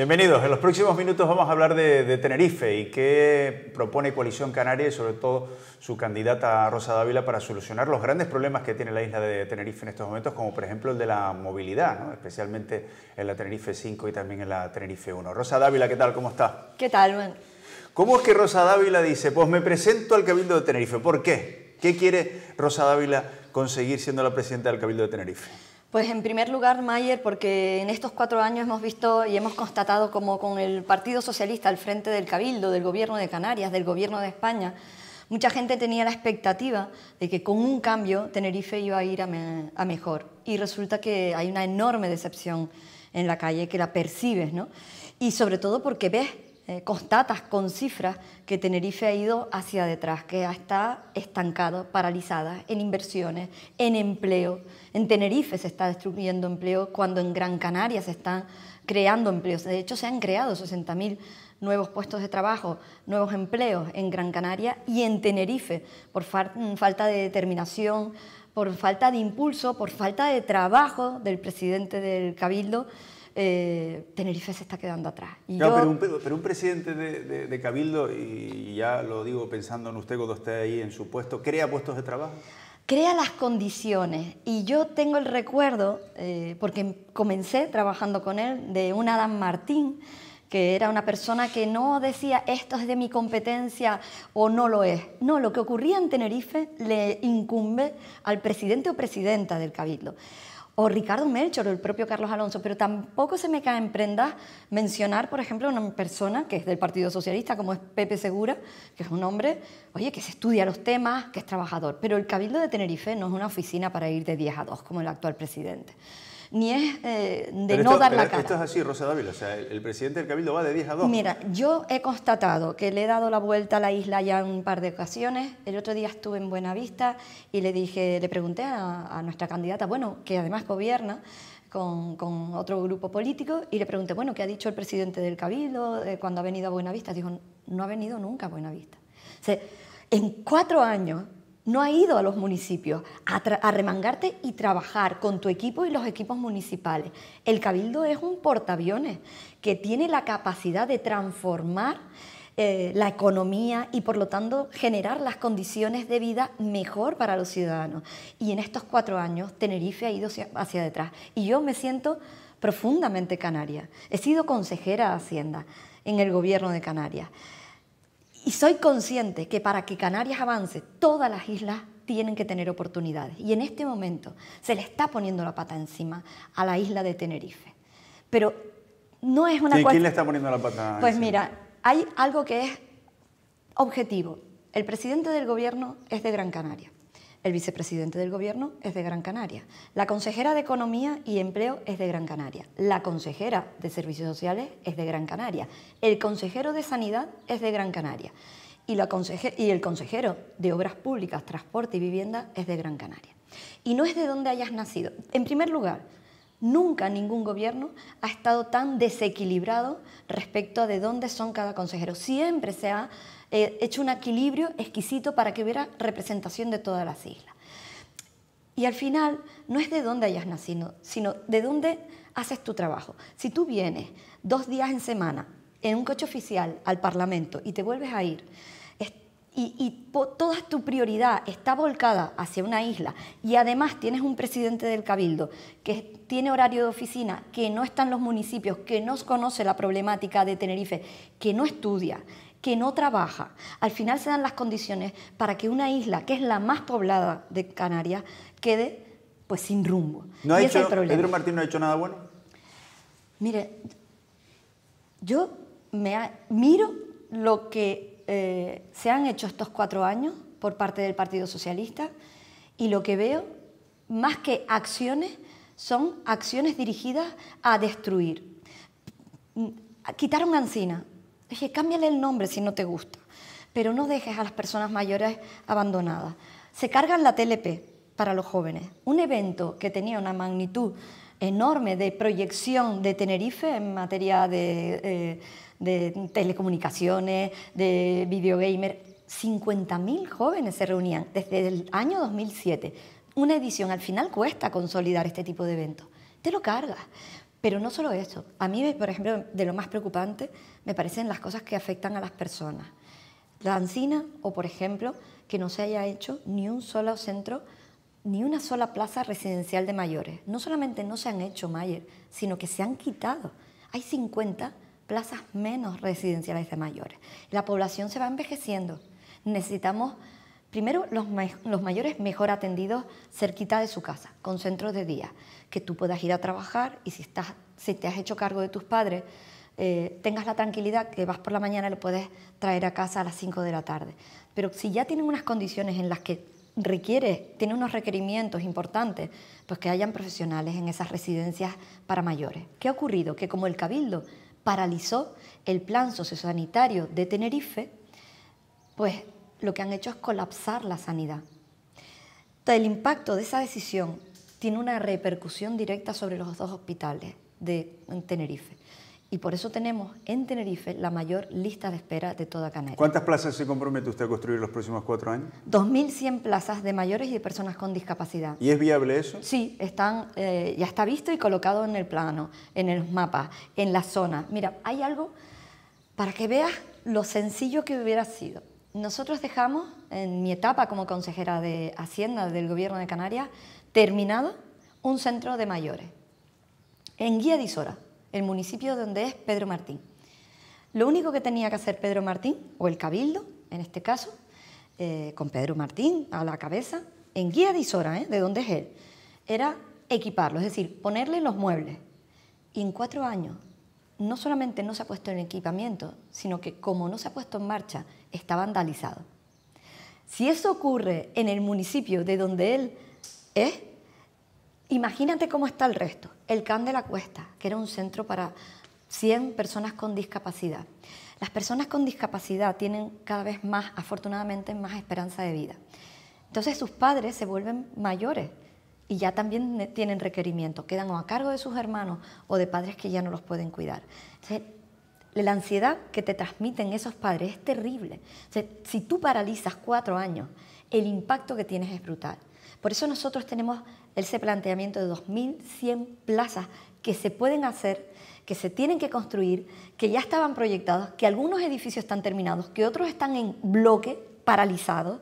Bienvenidos. En los próximos minutos vamos a hablar de, Tenerife y qué propone Coalición Canaria y sobre todo su candidata Rosa Dávila para solucionar los grandes problemas que tiene la isla de Tenerife en estos momentos, como por ejemplo el de la movilidad, especialmente en la Tenerife 5 y también en la Tenerife 1. Rosa Dávila, ¿qué tal? ¿Cómo está? ¿Qué tal? ¿Cómo es que Rosa Dávila dice, pues me presento al Cabildo de Tenerife? ¿Por qué? ¿Qué quiere Rosa Dávila conseguir siendo la presidenta del Cabildo de Tenerife? Pues en primer lugar, Mayer, porque en estos cuatro años hemos visto y hemos constatado como con el Partido Socialista al frente del Cabildo, del Gobierno de Canarias, del Gobierno de España, mucha gente tenía la expectativa de que con un cambio Tenerife iba a ir a, a mejor. Y resulta que hay una enorme decepción en la calle, que la percibes, ¿no? Y sobre todo porque ves eh, constatas con cifras que Tenerife ha ido hacia detrás, que está estancado, paralizada en inversiones, en empleo. En Tenerife se está destruyendo empleo cuando en Gran Canaria se están creando empleos. De hecho, se han creado 60.000 nuevos puestos de trabajo, nuevos empleos en Gran Canaria y en Tenerife por falta de determinación, por falta de impulso, por falta de trabajo del presidente del Cabildo eh, Tenerife se está quedando atrás. pero, un, presidente de, Cabildo, y ya lo digo pensando en usted cuando esté ahí en su puesto, ¿crea puestos de trabajo? Crea las condiciones. Y yo tengo el recuerdo, eh, porque comencé trabajando con él, de un Adam Martín, que era una persona que no decía esto es de mi competencia o no lo es. No, lo que ocurría en Tenerife le incumbe al presidente o presidenta del Cabildo o Ricardo Melchor o el propio Carlos Alonso, pero tampoco se me cae en prenda mencionar, por ejemplo, una persona que es del Partido Socialista, como es Pepe Segura, que es un hombre, oye, que se estudia los temas, que es trabajador, pero el Cabildo de Tenerife no es una oficina para ir de 10 a 2, como el actual presidente ni es eh, de no dar la cara. Esto es así, Rosa Dávila, o sea, el, presidente del Cabildo va de 10 a 2. Mira, yo he constatado que le he dado la vuelta a la isla ya en un par de ocasiones. El otro día estuve en Buenavista y le dije, le pregunté a, nuestra candidata, bueno, que además gobierna, con, con, otro grupo político y le pregunté, bueno, ¿qué ha dicho el presidente del Cabildo eh, cuando ha venido a Buenavista? Dijo, no ha venido nunca a Buenavista. O sea, en cuatro años no ha ido a los municipios a, remangarte y trabajar con tu equipo y los equipos municipales. El Cabildo es un portaaviones que tiene la capacidad de transformar eh, la economía y por lo tanto generar las condiciones de vida mejor para los ciudadanos. Y en estos cuatro años Tenerife ha ido hacia detrás. Y yo me siento profundamente canaria. He sido consejera de Hacienda en el gobierno de Canarias. Y soy consciente que para que Canarias avance, todas las islas tienen que tener oportunidades. Y en este momento se le está poniendo la pata encima a la isla de Tenerife. Pero no es una sí, ¿Quién le está poniendo la pata? Pues mira, hay algo que es objetivo. El presidente del gobierno es de Gran Canaria. El vicepresidente del Gobierno es de Gran Canaria. La consejera de Economía y Empleo es de Gran Canaria. La consejera de Servicios Sociales es de Gran Canaria. El consejero de Sanidad es de Gran Canaria. Y, y el consejero de Obras Públicas, Transporte y Vivienda es de Gran Canaria. Y no es de donde hayas nacido. En primer lugar, Nunca ningún gobierno ha estado tan desequilibrado respecto a de dónde son cada consejero. Siempre se ha eh, hecho un equilibrio exquisito para que hubiera representación de todas las islas. Y al final no es de dónde hayas nacido, sino de dónde haces tu trabajo. Si tú vienes dos días en semana en un coche oficial al Parlamento y te vuelves a ir, y, toda tu prioridad está volcada hacia una isla y además tienes un presidente del Cabildo que tiene horario de oficina, que no está en los municipios, que no conoce la problemática de Tenerife, que no estudia, que no trabaja, al final se dan las condiciones para que una isla, que es la más poblada de Canarias, quede pues sin rumbo. ¿No ha hecho, ¿Pedro Martín no ha hecho nada bueno? Mire, yo me miro lo que eh, se han hecho estos cuatro años por parte del Partido Socialista y lo que veo, más que acciones, son acciones dirigidas a destruir. Quitaron Ancina, Dije, cámbiale el nombre si no te gusta, pero no dejes a las personas mayores abandonadas. Se cargan la TLP para los jóvenes, un evento que tenía una magnitud enorme de proyección de Tenerife en materia de, eh, telecomunicaciones, de videogamer. 50.000 jóvenes se reunían desde el año 2007. Una edición al final cuesta consolidar este tipo de eventos. Te lo cargas Pero no solo eso, a mí, por ejemplo, de lo más preocupante me parecen las cosas que afectan a las personas. La ancina o, por ejemplo, que no se haya hecho ni un solo centro, ni una sola plaza residencial de mayores. No solamente no se han hecho, Mayer, sino que se han quitado. Hay 50 plazas menos residenciales de mayores. La población se va envejeciendo. Necesitamos, primero, los, los mayores mejor atendidos cerquita de su casa, con centros de día, que tú puedas ir a trabajar y si, estás, si te has hecho cargo de tus padres, eh, tengas la tranquilidad que vas por la mañana y lo puedes traer a casa a las 5 de la tarde. Pero si ya tienen unas condiciones en las que requiere, tiene unos requerimientos importantes, pues que hayan profesionales en esas residencias para mayores. ¿Qué ha ocurrido? Que como el Cabildo paralizó el plan sociosanitario de Tenerife, pues lo que han hecho es colapsar la sanidad. El impacto de esa decisión tiene una repercusión directa sobre los dos hospitales de Tenerife. Y por eso tenemos en Tenerife la mayor lista de espera de toda Canarias. ¿Cuántas plazas se compromete usted a construir los próximos cuatro años? 2.100 plazas de mayores y de personas con discapacidad. ¿Y es viable eso? Sí, están, eh, ya está visto y colocado en el plano, en el mapa, en la zona. Mira, hay algo para que veas lo sencillo que hubiera sido. Nosotros dejamos, en mi etapa como consejera de Hacienda del Gobierno de Canarias, terminado un centro de mayores en Guía de Isora el municipio donde es Pedro Martín. Lo único que tenía que hacer Pedro Martín, o el Cabildo, en este caso, eh, con Pedro Martín a la cabeza, en guía de Isora, ¿eh? de donde es él, era equiparlo, es decir, ponerle los muebles. Y en cuatro años, no solamente no se ha puesto en equipamiento, sino que como no se ha puesto en marcha, está vandalizado. Si eso ocurre en el municipio de donde él Imagínate cómo está el resto. El Can de la Cuesta, que era un centro para 100 personas con discapacidad. Las personas con discapacidad tienen cada vez más, afortunadamente, más esperanza de vida. Entonces sus padres se vuelven mayores y ya también tienen requerimientos, quedan o a cargo de sus hermanos o de padres que ya no los pueden cuidar. la ansiedad que te transmiten esos padres es terrible. si tú paralizas cuatro años, el impacto que tienes es brutal. Por eso nosotros tenemos ese planteamiento de 2.100 plazas que se pueden hacer, que se tienen que construir, que ya estaban proyectados, que algunos edificios están terminados, que otros están en bloque, paralizados,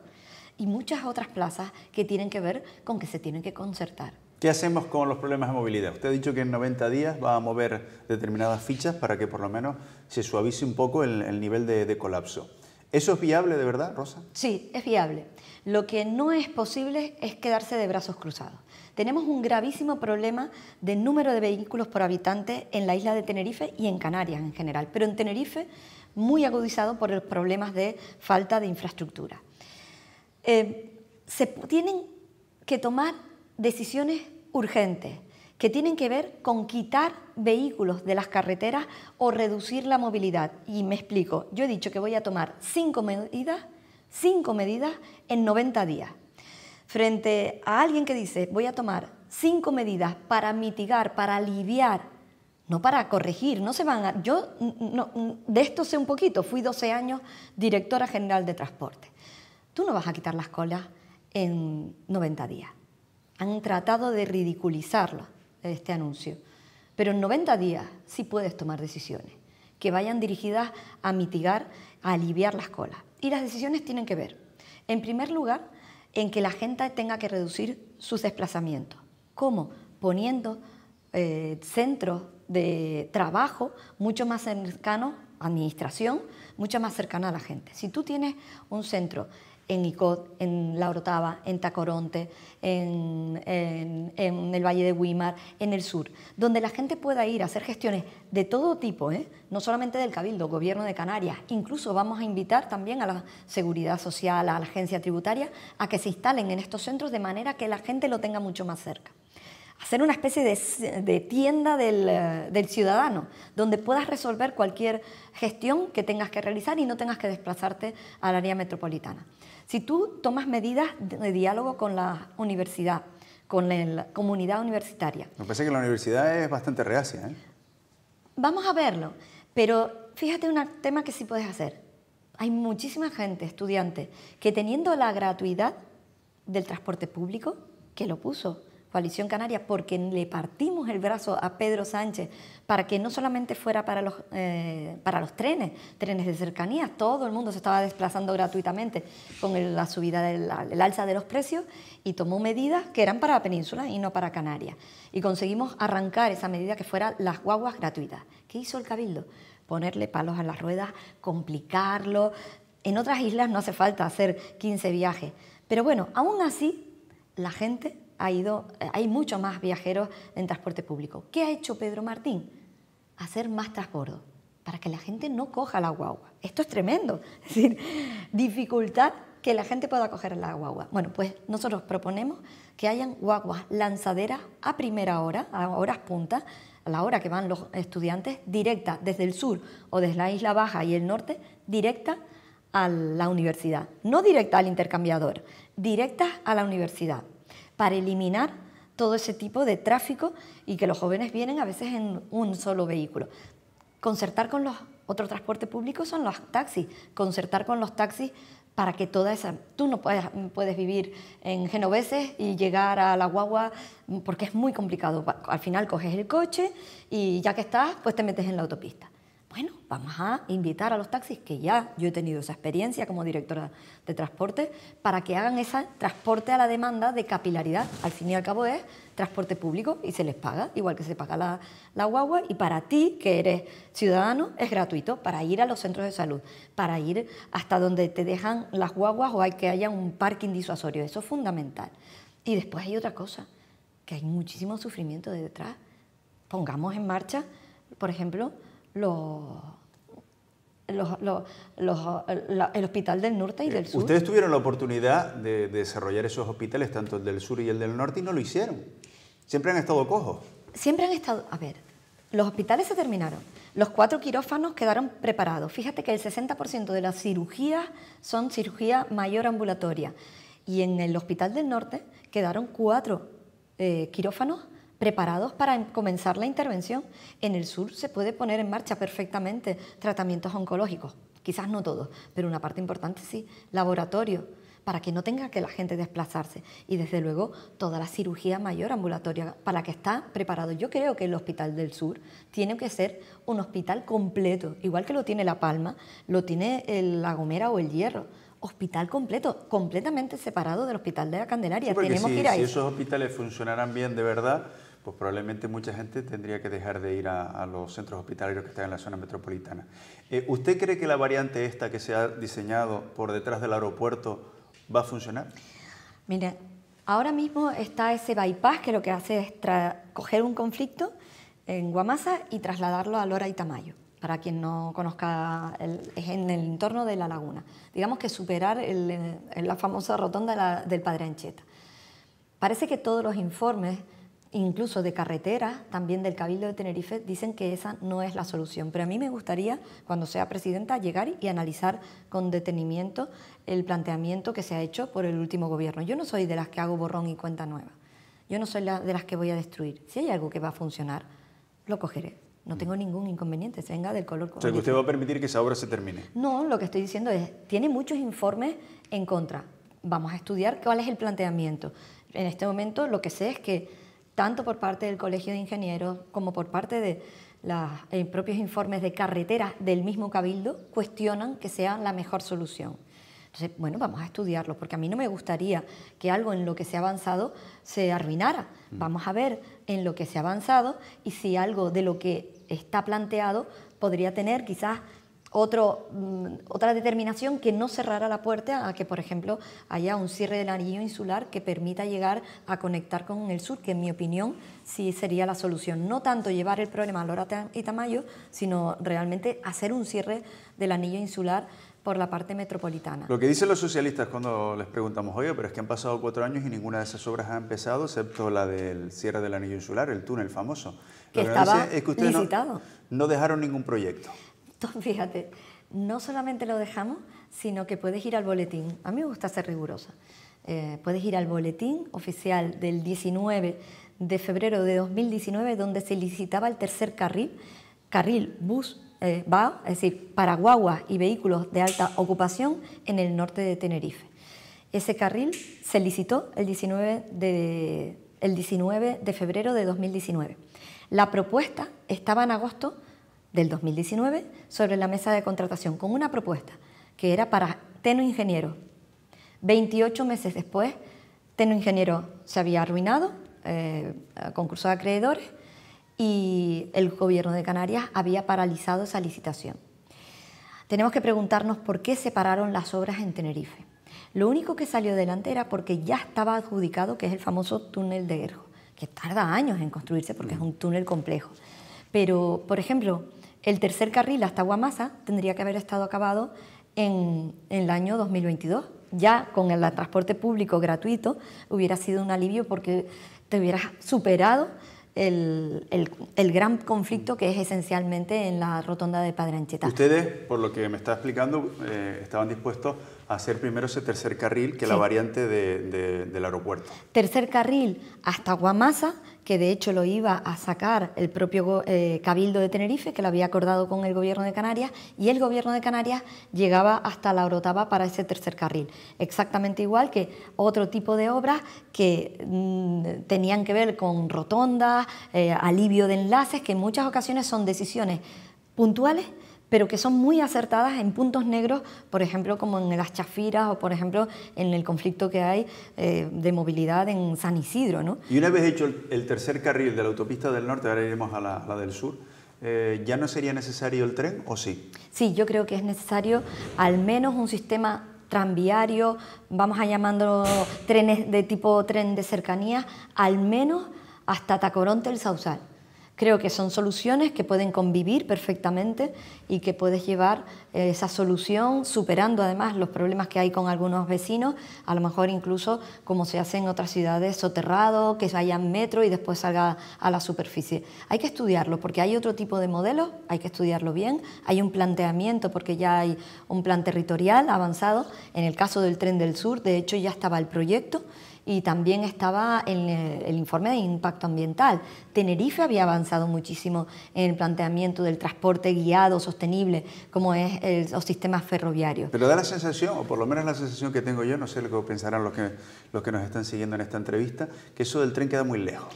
y muchas otras plazas que tienen que ver con que se tienen que concertar. ¿Qué hacemos con los problemas de movilidad? Usted ha dicho que en 90 días va a mover determinadas fichas para que por lo menos se suavice un poco el, nivel de colapso. ¿Eso es viable de verdad, Rosa? Sí, es viable. Lo que no es posible es quedarse de brazos cruzados. Tenemos un gravísimo problema de número de vehículos por habitante en la isla de Tenerife y en Canarias en general, pero en Tenerife muy agudizado por los problemas de falta de infraestructura. Eh, se tienen que tomar decisiones urgentes que tienen que ver con quitar vehículos de las carreteras o reducir la movilidad. Y me explico, yo he dicho que voy a tomar cinco medidas, cinco medidas en 90 días. Frente a alguien que dice, voy a tomar cinco medidas para mitigar, para aliviar, no para corregir, no se van a... Yo de esto sé un poquito, fui 12 años directora general de transporte. Tú no vas a quitar las colas en 90 días. Han tratado de ridiculizarlo este anuncio. Pero en 90 días sí puedes tomar decisiones que vayan dirigidas a mitigar, a aliviar las colas. Y las decisiones tienen que ver, en primer lugar, en que la gente tenga que reducir sus desplazamientos. ¿Cómo? Poniendo eh, centros de trabajo mucho más cercanos, administración, mucho más cercana a la gente. Si tú tienes un centro en Icod, en La Orotava, en Tacoronte, en, el Valle de Guimar, en el sur, donde la gente pueda ir a hacer gestiones de todo tipo, ¿eh? no solamente del Cabildo, Gobierno de Canarias, incluso vamos a invitar también a la Seguridad Social, a la Agencia Tributaria, a que se instalen en estos centros de manera que la gente lo tenga mucho más cerca hacer una especie de, tienda del, del, ciudadano, donde puedas resolver cualquier gestión que tengas que realizar y no tengas que desplazarte al área metropolitana. Si tú tomas medidas de diálogo con la universidad, con la comunidad universitaria. Me parece que la universidad es bastante reacia. ¿eh? Vamos a verlo, pero fíjate un tema que sí puedes hacer. Hay muchísima gente, estudiantes, que teniendo la gratuidad del transporte público, que lo puso Coalición Canaria, porque le partimos el brazo a Pedro Sánchez para que no solamente fuera para los, eh, para los trenes, trenes de cercanía, todo el mundo se estaba desplazando gratuitamente con la subida del alza de los precios y tomó medidas que eran para la península y no para Canarias. Y conseguimos arrancar esa medida que fuera las guaguas gratuitas. ¿Qué hizo el Cabildo? Ponerle palos a las ruedas, complicarlo. En otras islas no hace falta hacer 15 viajes. Pero bueno, aún así la gente ha ido, eh, hay mucho más viajeros en transporte público. ¿Qué ha hecho Pedro Martín? Hacer más transbordo para que la gente no coja la guagua. Esto es tremendo, es decir, dificultad que la gente pueda coger la guagua. Bueno, pues nosotros proponemos que hayan guaguas lanzaderas a primera hora, a horas punta, a la hora que van los estudiantes, directa desde el sur o desde la isla baja y el norte, directa a la universidad. No directa al intercambiador, directa a la universidad para eliminar todo ese tipo de tráfico y que los jóvenes vienen a veces en un solo vehículo. Concertar con los otros transportes públicos son los taxis, concertar con los taxis para que toda esa... Tú no puedes, puedes vivir en Genoveses y llegar a la guagua porque es muy complicado. Al final coges el coche y ya que estás, pues te metes en la autopista. Bueno, vamos a invitar a los taxis, que ya yo he tenido esa experiencia como directora de transporte, para que hagan ese transporte a la demanda de capilaridad. Al fin y al cabo es transporte público y se les paga, igual que se paga la, la guagua. Y para ti, que eres ciudadano, es gratuito para ir a los centros de salud, para ir hasta donde te dejan las guaguas o hay que haya un parking disuasorio. Eso es fundamental. Y después hay otra cosa, que hay muchísimo sufrimiento de detrás. Pongamos en marcha, por ejemplo, el Hospital del Norte y del Sur. Ustedes tuvieron la oportunidad de, desarrollar esos hospitales, tanto el del Sur y el del Norte, y no lo hicieron. Siempre han estado cojos. Siempre han estado... A ver, los hospitales se terminaron. Los cuatro quirófanos quedaron preparados. Fíjate que el 60% de las cirugías son cirugía mayor ambulatoria. Y en el Hospital del Norte quedaron cuatro eh, quirófanos preparados para comenzar la intervención. En el sur se puede poner en marcha perfectamente tratamientos oncológicos, quizás no todos, pero una parte importante sí, laboratorio, para que no tenga que la gente desplazarse. Y desde luego toda la cirugía mayor ambulatoria para que está preparado. Yo creo que el Hospital del Sur tiene que ser un hospital completo, igual que lo tiene La Palma, lo tiene La Gomera o el Hierro hospital completo, completamente separado del hospital de la Candelaria. Tenemos que ir a si esos hospitales funcionaran bien de verdad, pues probablemente mucha gente tendría que dejar de ir a, los centros hospitalarios que están en la zona metropolitana. Eh, ¿Usted cree que la variante esta que se ha diseñado por detrás del aeropuerto va a funcionar? Mire, ahora mismo está ese bypass que lo que hace es coger un conflicto en Guamasa y trasladarlo a Lora y Tamayo. Para quien no conozca, es en el entorno de la laguna. Digamos que superar la famosa rotonda del Padre Ancheta. Parece que todos los informes incluso de carretera, también del Cabildo de Tenerife, dicen que esa no es la solución. Pero a mí me gustaría, cuando sea presidenta, llegar y analizar con detenimiento el planteamiento que se ha hecho por el último gobierno. Yo no soy de las que hago borrón y cuenta nueva. Yo no soy de las que voy a destruir. Si hay algo que va a funcionar, lo cogeré. No tengo ningún inconveniente, se venga del color. O sea, que usted va a permitir que esa obra se termine. No, lo que estoy diciendo es, tiene muchos informes en contra. Vamos a estudiar cuál es el planteamiento. En este momento lo que sé es que tanto por parte del Colegio de Ingenieros como por parte de los eh, propios informes de carreteras del mismo Cabildo, cuestionan que sea la mejor solución. Entonces, bueno, vamos a estudiarlo, porque a mí no me gustaría que algo en lo que se ha avanzado se arruinara. Mm. Vamos a ver en lo que se ha avanzado y si algo de lo que está planteado podría tener quizás otro, mm, otra determinación que no cerrara la puerta a que, por ejemplo, haya un cierre del anillo insular que permita llegar a conectar con el sur, que en mi opinión sí sería la solución. No tanto llevar el problema a Lora y Tamayo, sino realmente hacer un cierre del anillo insular por la parte metropolitana. Lo que dicen los socialistas cuando les preguntamos, oye, pero es que han pasado cuatro años y ninguna de esas obras ha empezado, excepto la del cierre del anillo insular, el túnel famoso. que estaba es que licitado. no dejaron ningún proyecto. fíjate, no solamente lo dejamos, sino que puedes ir al boletín. A mí me gusta ser rigurosa. Eh, puedes ir al boletín oficial del 19 de febrero de 2019, donde se licitaba el tercer carril, carril bus eh, va, es decir, para guaguas y vehículos de alta ocupación en el norte de Tenerife. Ese carril se licitó el 19 de el 19 de febrero de 2019. La propuesta estaba en agosto del 2019 sobre la mesa de contratación con una propuesta que era para Teno Ingeniero. 28 meses después, Teno Ingeniero se había arruinado, eh, concurso de acreedores, y el gobierno de Canarias había paralizado esa licitación. Tenemos que preguntarnos por qué se pararon las obras en Tenerife. Lo único que salió adelante era porque ya estaba adjudicado, que es el famoso túnel de Erjo, que tarda años en construirse porque es un túnel complejo. Pero, por ejemplo, el tercer carril hasta Guamasa tendría que haber estado acabado en, el año 2022. Ya con el transporte público gratuito hubiera sido un alivio porque te hubieras superado el, gran conflicto que es esencialmente en la rotonda de Padre Ancheta. Ustedes, por lo que me está explicando, eh, estaban dispuestos hacer primero ese tercer carril que la variante del aeropuerto. Tercer carril hasta Guamasa, que de hecho lo iba a sacar el propio eh, Cabildo de Tenerife, que lo había acordado con el Gobierno de Canarias, y el Gobierno de Canarias llegaba hasta la Orotava para ese tercer carril. Exactamente igual que otro tipo de obras que mm, tenían que ver con rotondas, eh, alivio de enlaces, que en muchas ocasiones son decisiones puntuales pero que son muy acertadas en puntos negros, por ejemplo, como en las chafiras o, por ejemplo, en el conflicto que hay eh, de movilidad en San Isidro. ¿no? Y una vez hecho el, tercer carril de la autopista del norte, ahora iremos a la, del sur, eh, ¿ya no sería necesario el tren o sí? Sí, yo creo que es necesario al menos un sistema tranviario, vamos a llamarlo trenes de tipo tren de cercanía, al menos hasta Tacoronte el Sausal. Creo que son soluciones que pueden convivir perfectamente y que puedes llevar eh, esa solución superando además los problemas que hay con algunos vecinos, a lo mejor incluso como se hace en otras ciudades, soterrado, que vaya en metro y después salga a la superficie. Hay que estudiarlo porque hay otro tipo de modelos, hay que estudiarlo bien, hay un planteamiento porque ya hay un plan territorial avanzado. En el caso del tren del sur, de hecho ya estaba el proyecto y también estaba en el informe de impacto ambiental. Tenerife había avanzado muchísimo en el planteamiento del transporte guiado, sostenible, como es los sistemas ferroviarios. Pero da la sensación, o por lo menos la sensación que tengo yo, no sé lo que pensarán los que, los que nos están siguiendo en esta entrevista, que eso del tren queda muy lejos.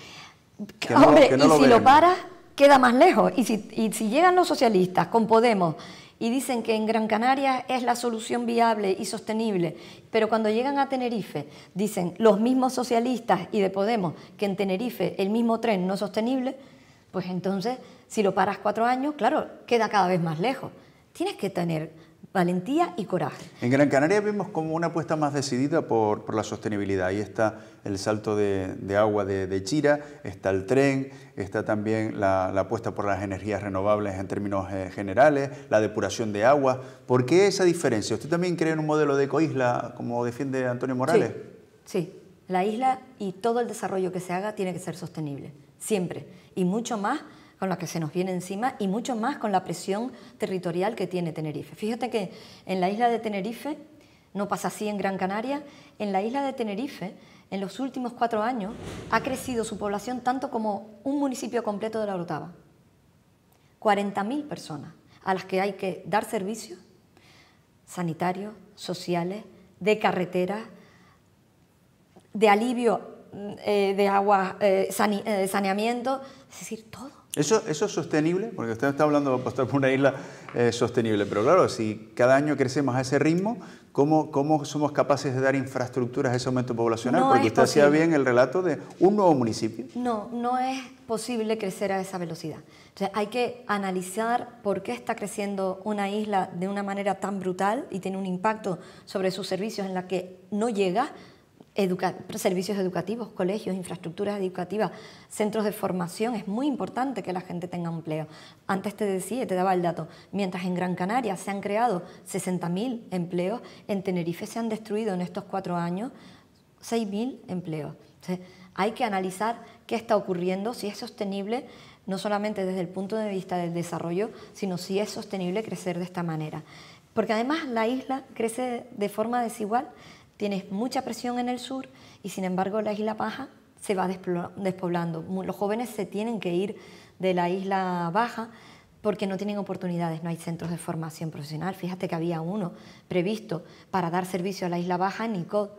Hombre, y si lo paras, queda más lejos. Y si, y si llegan los socialistas con Podemos y dicen que en Gran Canaria es la solución viable y sostenible, pero cuando llegan a Tenerife dicen los mismos socialistas y de Podemos que en Tenerife el mismo tren no es sostenible, pues entonces si lo paras cuatro años, claro, queda cada vez más lejos. Tienes que tener valentía y coraje. En Gran Canaria vemos como una apuesta más decidida por, la sostenibilidad. Ahí está el salto de, agua de, Chira, está el tren, está también la, apuesta por las energías renovables en términos eh, generales, la depuración de agua. ¿Por qué esa diferencia? ¿Usted también cree en un modelo de ecoisla como defiende Antonio Morales? Sí, sí. La isla y todo el desarrollo que se haga tiene que ser sostenible, siempre. Y mucho más con la que se nos viene encima y mucho más con la presión territorial que tiene Tenerife. Fíjate que en la isla de Tenerife, no pasa así en Gran Canaria, en la isla de Tenerife, en los últimos cuatro años, ha crecido su población tanto como un municipio completo de la Orotava. 40.000 personas a las que hay que dar servicios sanitarios, sociales, de carretera, de alivio eh, de agua, eh, eh, saneamiento, es decir, todo. ¿Eso, ¿Eso es sostenible? Porque usted está hablando de apostar por una isla eh, sostenible, pero claro, si cada año crecemos a ese ritmo, ¿cómo, cómo somos capaces de dar infraestructuras a ese aumento poblacional? Porque usted hacía bien el relato de un nuevo municipio. No, no es posible crecer a esa velocidad. Entonces, hay que analizar por qué está creciendo una isla de una manera tan brutal y tiene un impacto sobre sus servicios en la que no llega servicios educativos, colegios, infraestructuras educativas, centros de formación. Es muy importante que la gente tenga empleo. Antes te decía, te daba el dato, mientras en Gran Canaria se han creado 60.000 empleos, en Tenerife se han destruido en estos cuatro años 6.000 empleos. Hay que analizar qué está ocurriendo, si es sostenible, no solamente desde el punto de vista del desarrollo, sino si es sostenible crecer de esta manera. Porque además la isla crece de forma desigual tienes mucha presión en el sur y sin embargo la isla Baja se va despoblando. Los jóvenes se tienen que ir de la isla Baja porque no tienen oportunidades, no hay centros de formación profesional. Fíjate que había uno previsto para dar servicio a la isla Baja en Nicod.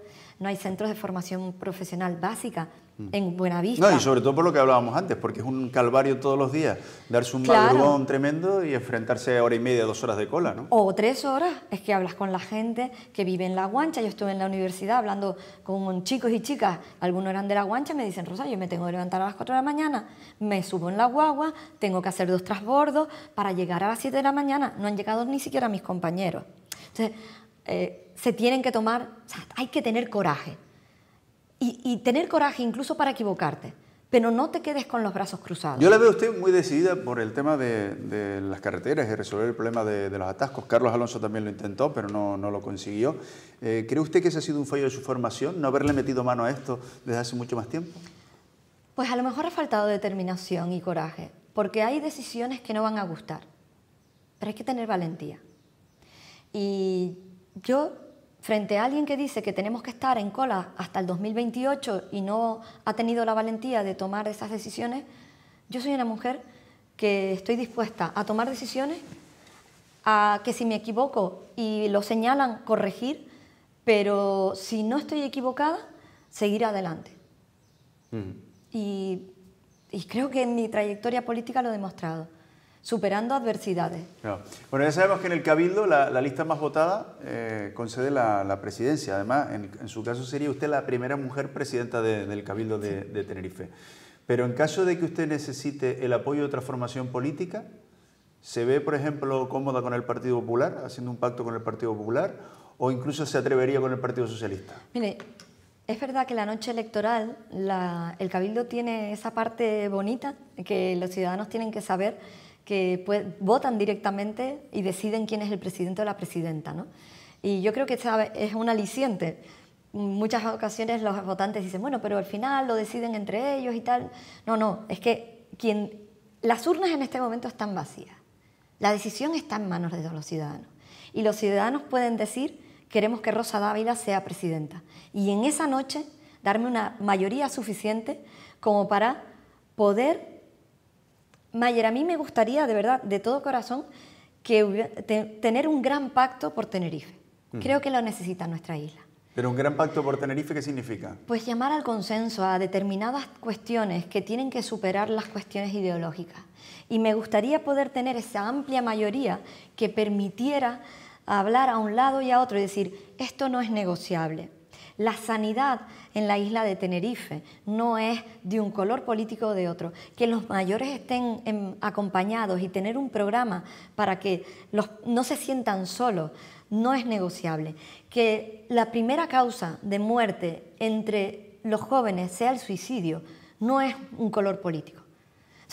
no hay centros de formación profesional básica en Buenavista. No, y sobre todo por lo que hablábamos antes, porque es un calvario todos los días, darse un claro. tremendo y enfrentarse a hora y media, dos horas de cola, ¿no? O tres horas, es que hablas con la gente que vive en La Guancha, yo estuve en la universidad hablando con chicos y chicas, algunos eran de La Guancha, me dicen, Rosa, yo me tengo que levantar a las cuatro de la mañana, me subo en la guagua, tengo que hacer dos trasbordos para llegar a las siete de la mañana, no han llegado ni siquiera mis compañeros. Entonces, eh, se tienen que tomar, hay que tener coraje y, tener coraje incluso para equivocarte, pero no te quedes con los brazos cruzados. Yo la veo a usted muy decidida por el tema de, las carreteras y resolver el problema de, los atascos. Carlos Alonso también lo intentó, pero no, no lo consiguió. Eh, ¿Cree usted que ese ha sido un fallo de su formación, no haberle metido mano a esto desde hace mucho más tiempo? Pues a lo mejor ha faltado determinación y coraje, porque hay decisiones que no van a gustar, pero hay que tener valentía. Y yo frente a alguien que dice que tenemos que estar en cola hasta el 2028 y no ha tenido la valentía de tomar esas decisiones, yo soy una mujer que estoy dispuesta a tomar decisiones, a que si me equivoco y lo señalan, corregir, pero si no estoy equivocada, seguir adelante. Mm. Y, y creo que en mi trayectoria política lo he demostrado superando adversidades. Bueno, ya sabemos que en el Cabildo la, lista más votada eh, concede la, presidencia. Además, en, su caso sería usted la primera mujer presidenta del Cabildo de, Tenerife. Pero en caso de que usted necesite el apoyo de otra formación política, ¿se ve, por ejemplo, cómoda con el Partido Popular, haciendo un pacto con el Partido Popular, o incluso se atrevería con el Partido Socialista? Mire, es verdad que la noche electoral, el Cabildo tiene esa parte bonita que los ciudadanos tienen que saber que votan directamente y deciden quién es el presidente o la presidenta. ¿no? Y yo creo que es un aliciente. Muchas ocasiones los votantes dicen, bueno, pero al final lo deciden entre ellos y tal. No, no, es que quien, las urnas en este momento están vacías. La decisión está en manos de todos los ciudadanos. Y los ciudadanos pueden decir, queremos que Rosa Dávila sea presidenta. Y en esa noche darme una mayoría suficiente como para poder Mayer, a mí me gustaría, de verdad, de todo corazón, que tener un gran pacto por Tenerife. Creo que lo necesita nuestra isla. ¿Pero un gran pacto por Tenerife qué significa? Pues llamar al consenso a determinadas cuestiones que tienen que superar las cuestiones ideológicas. Y me gustaría poder tener esa amplia mayoría que permitiera hablar a un lado y a otro y decir, esto no es negociable. La sanidad en la isla de Tenerife no es de un color político o de otro. Que los mayores estén acompañados y tener un programa para que no se sientan solos no es negociable. Que la primera causa de muerte entre los jóvenes sea el suicidio no es un color político.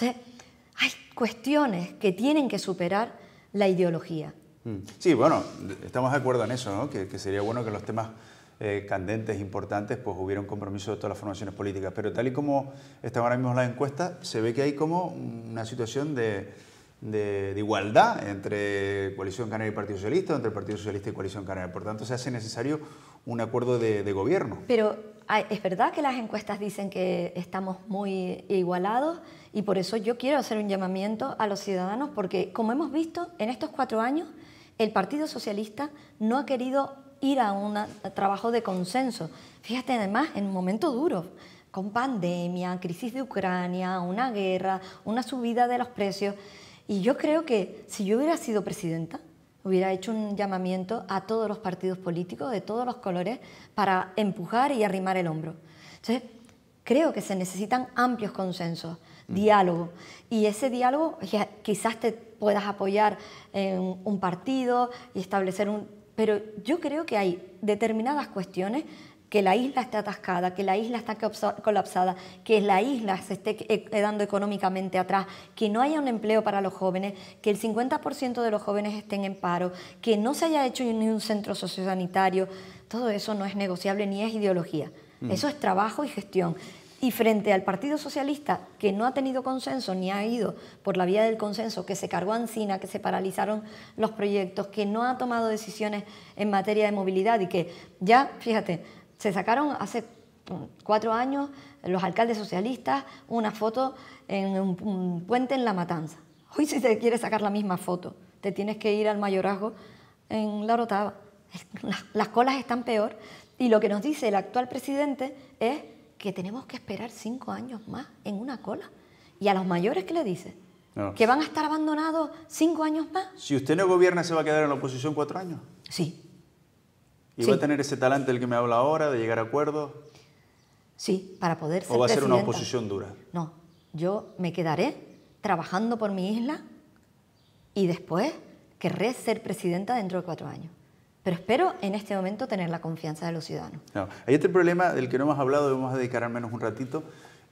hay cuestiones que tienen que superar la ideología. Mm. Sí, bueno, estamos de acuerdo en eso, ¿no? que sería bueno que los temas eh, candentes, importantes, pues hubiera un compromiso de todas las formaciones políticas. Pero tal y como están ahora mismo las encuestas, se ve que hay como una situación de, igualdad entre Coalición Canaria y Partido Socialista, entre Partido Socialista y Coalición Canaria. Por tanto, se hace necesario un acuerdo de gobierno. Pero es verdad que las encuestas dicen que estamos muy igualados y por eso yo quiero hacer un llamamiento a los ciudadanos porque, como hemos visto en estos cuatro años, el Partido Socialista no ha querido ir a un trabajo de consenso. Fíjate además en un momento duro, con pandemia, crisis de Ucrania, una guerra, una subida de los precios. Y yo creo que si yo hubiera sido presidenta, hubiera hecho un llamamiento a todos los partidos políticos de todos los colores para empujar y arrimar el hombro. Entonces, creo que se necesitan amplios consensos, mm. diálogo. Y ese diálogo quizás te puedas apoyar en un partido y establecer un, pero yo creo que hay determinadas cuestiones que la isla esté atascada, que la isla está colapsada, que la isla se esté quedando económicamente atrás, que no haya un empleo para los jóvenes, que el 50% de los jóvenes estén en paro, que no se haya hecho ni un centro sociosanitario, todo eso no es negociable ni es ideología. Mm. Eso es trabajo y gestión. Y frente al Partido Socialista, que no ha tenido consenso ni ha ido por la vía del consenso, que se cargó Ancina, que se paralizaron los proyectos, que no ha tomado decisiones en materia de movilidad y que ya, fíjate, se sacaron hace cuatro años los alcaldes socialistas una foto en un, puente en La Matanza. Hoy si te quieres sacar la misma foto, te tienes que ir al mayorazgo en La Orotava. Las, las colas están peor Y lo que nos dice el actual presidente es que tenemos que esperar cinco años más en una cola. ¿Y a los mayores qué le dice? ¿Que van a estar abandonados cinco años más? Si usted no gobierna, ¿se va a quedar en la oposición cuatro años? Sí. ¿Y va a tener ese talante del que me habla ahora, de llegar a acuerdos? Sí, para poder ser ¿O va a ser una oposición dura? No, yo me quedaré trabajando por mi isla y después querré ser presidenta dentro de cuatro años. Pero espero en este momento tener la confianza de los ciudadanos. No. Hay otro problema del que no hemos hablado, debemos dedicar al menos un ratito.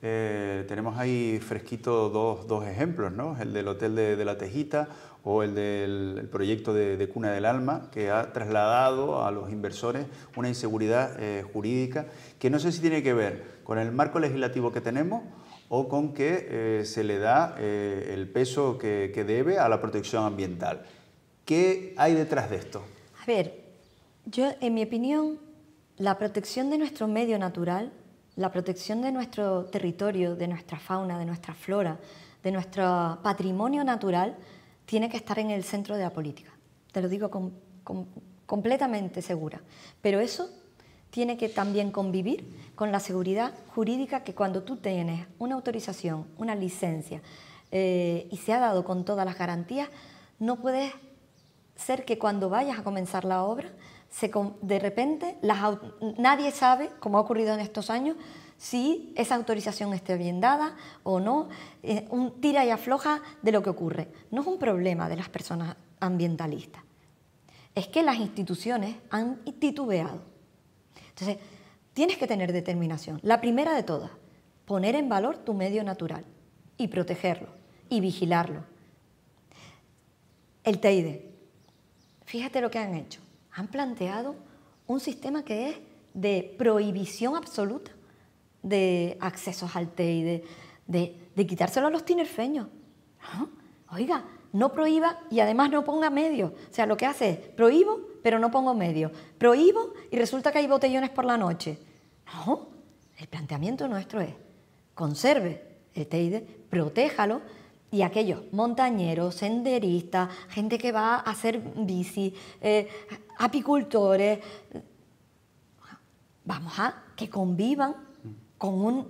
Eh, tenemos ahí fresquito dos, dos, ejemplos, ¿no? El del Hotel de, la Tejita o el del proyecto de, Cuna del Alma, que ha trasladado a los inversores una inseguridad eh, jurídica que no sé si tiene que ver con el marco legislativo que tenemos o con que eh, se le da el peso que, que debe a la protección ambiental. ¿Qué hay detrás de esto? A ver, yo, en mi opinión, la protección de nuestro medio natural, la protección de nuestro territorio, de nuestra fauna, de nuestra flora, de nuestro patrimonio natural, tiene que estar en el centro de la política. Te lo digo completamente segura. Pero eso tiene que también convivir con la seguridad jurídica que cuando tú tienes una autorización, una licencia eh, y se ha dado con todas las garantías, no puedes ser que cuando vayas a comenzar la obra de repente nadie sabe, como ha ocurrido en estos años, si esa autorización esté bien dada o no, eh, un tira y afloja de lo que ocurre. No es un problema de las personas ambientalistas, es que las instituciones han titubeado. Entonces, tienes que tener determinación. La primera de todas, poner en valor tu medio natural y protegerlo y vigilarlo. El TEIDE, fíjate lo que han hecho han planteado un sistema que es de prohibición absoluta de accesos al TEI, de, quitárselo a los tinerfeños. Oiga, no prohíba y además no ponga medios. O sea, lo que hace es prohíbo, pero no pongo medios. Prohíbo y resulta que hay botellones por la noche. No, el planteamiento nuestro es conserve el TEIDE, protéjalo y aquellos montañeros, senderistas, gente que va a hacer bici, eh, apicultores, vamos a que convivan con un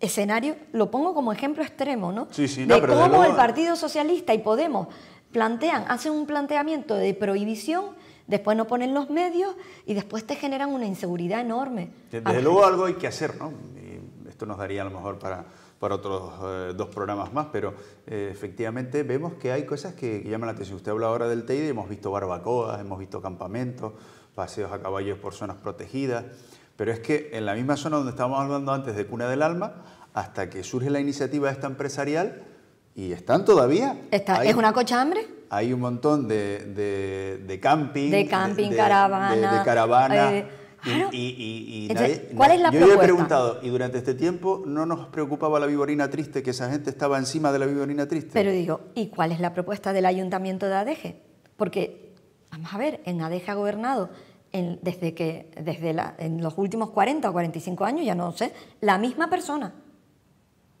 escenario, lo pongo como ejemplo extremo, ¿no? Sí, sí, de cómo el Partido Socialista y Podemos plantean, hacen un planteamiento de prohibición, después no ponen los medios y después te generan una inseguridad enorme. Desde luego algo hay que hacer, ¿no? Y esto nos daría a lo mejor para para otros eh, dos programas más, pero eh, efectivamente vemos que hay cosas que, llaman la atención. Usted habla ahora del Teide, hemos visto barbacoas, hemos visto campamentos, paseos a caballos por zonas protegidas, pero es que en la misma zona donde estábamos hablando antes de Cuna del Alma, hasta que surge la iniciativa esta empresarial, y están todavía. Está, ¿Es una cochambre? Hay un montón de, de, camping. De camping, caravana. De, caravana. Y, ¿Cuál es la yo he preguntado, y durante este tiempo no nos preocupaba la viborina triste, que esa gente estaba encima de la viborina triste. Pero digo, ¿y cuál es la propuesta del ayuntamiento de Adeje? Porque, vamos a ver, en Adeje ha gobernado desde que desde en los últimos 40 o 45 años, ya no sé, la misma persona.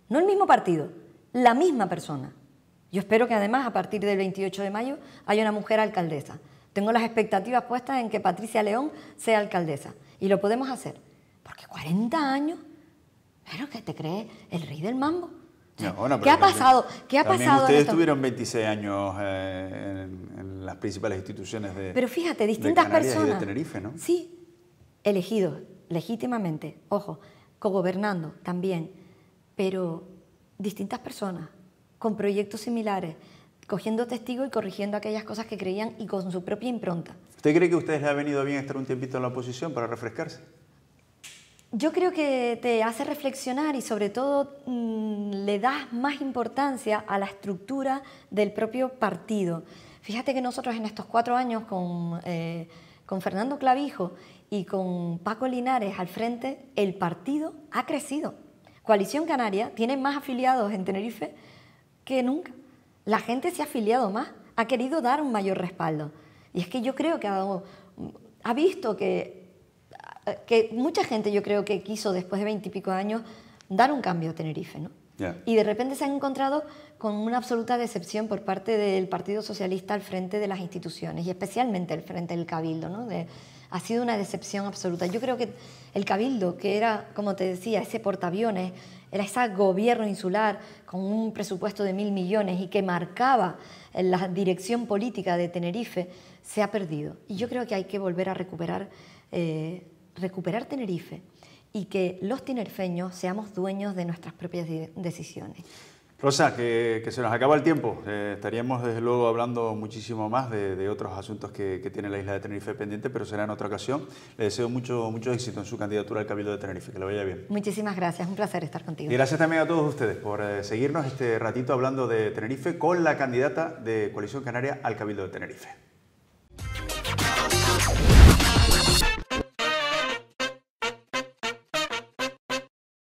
No el mismo partido, la misma persona. Yo espero que además a partir del 28 de mayo haya una mujer alcaldesa. Tengo las expectativas puestas en que Patricia León sea alcaldesa. Y lo podemos hacer. Porque 40 años, ¿pero qué te crees? ¿El rey del mambo? ¿Qué ha pasado? ¿Qué ha pasado ustedes tuvieron 26 años eh, en, las principales instituciones de Pero fíjate, distintas personas. de Tenerife, ¿no? Sí, elegidos legítimamente, ojo, cogobernando también, pero distintas personas con proyectos similares, cogiendo testigos y corrigiendo aquellas cosas que creían y con su propia impronta. ¿Usted cree que a ustedes les ha venido bien estar un tiempito en la oposición para refrescarse? Yo creo que te hace reflexionar y sobre todo mm, le das más importancia a la estructura del propio partido. Fíjate que nosotros en estos cuatro años con, eh, con Fernando Clavijo y con Paco Linares al frente, el partido ha crecido. Coalición Canaria tiene más afiliados en Tenerife que nunca la gente se ha afiliado más, ha querido dar un mayor respaldo. Y es que yo creo que ha, visto que, que mucha gente yo creo que quiso después de veintipico años dar un cambio a Tenerife, ¿no? Y de repente se han encontrado con una absoluta decepción por parte del Partido Socialista al frente de las instituciones y especialmente al frente del Cabildo. ¿no? ha sido una decepción absoluta. Yo creo que el Cabildo, que era, como te decía, ese portaaviones, era ese gobierno insular con un presupuesto de mil millones y que marcaba la dirección política de Tenerife, se ha perdido. Y yo creo que hay que volver a recuperar, eh, recuperar Tenerife y que los tinerfeños seamos dueños de nuestras propias decisiones. Rosa, que, se nos acaba el tiempo. Eh, estaríamos desde luego hablando muchísimo más de, otros asuntos que, tiene la isla de Tenerife pendiente, pero será en otra ocasión. Le deseo mucho, mucho éxito en su candidatura al Cabildo de Tenerife. Que lo vaya bien. Muchísimas gracias, un placer estar contigo. Y gracias también a todos ustedes por eh, seguirnos este ratito hablando de Tenerife con la candidata de Coalición Canaria al Cabildo de Tenerife.